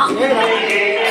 啊